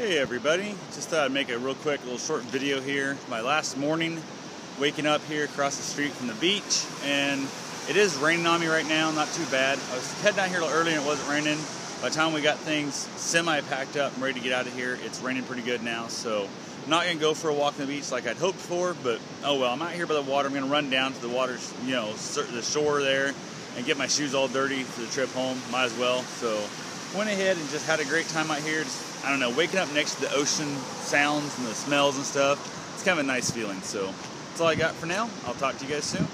Hey everybody, just thought I'd make a real quick little short video here. My last morning waking up here across the street from the beach and it is raining on me right now, not too bad. I was heading out here a little early and it wasn't raining. By the time we got things semi packed up and ready to get out of here, it's raining pretty good now. So I'm not gonna go for a walk on the beach like I'd hoped for, but oh well, I'm out here by the water. I'm gonna run down to the water, you know, the shore there and get my shoes all dirty for the trip home. Might as well. So went ahead and just had a great time out here. Just I don't know, waking up next to the ocean sounds and the smells and stuff, it's kind of a nice feeling. So that's all I got for now. I'll talk to you guys soon.